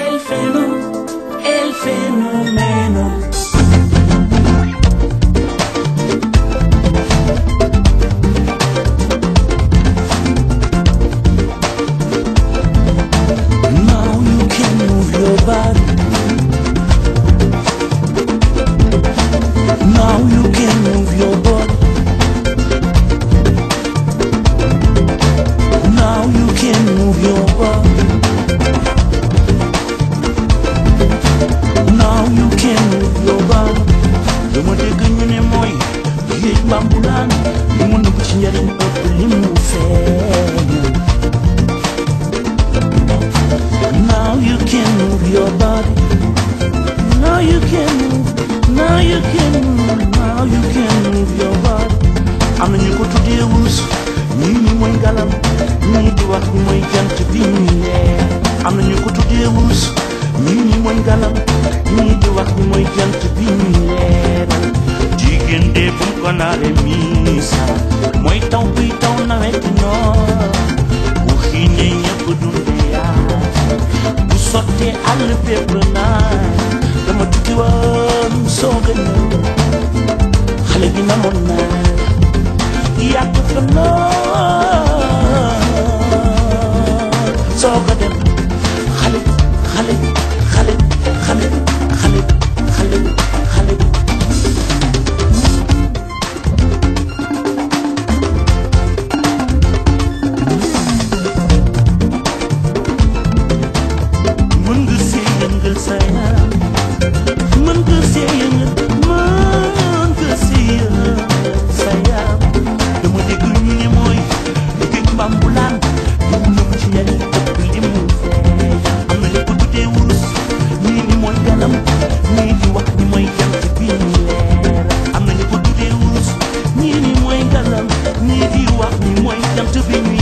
el fenómeno, el fenómeno. nene moi yeibambulana imono kuchinjari mbafulimuse now you can move your body now you can move now you can move now you can move your body amenyekotudie uso na remisa Mooy taw bi taw nawet noor bu xiinee ñëpp dundee yaay bu sottee àll bépp naay dama tukki woon soog a ñëw xale bi namoon naa yàgg fa want them to be me.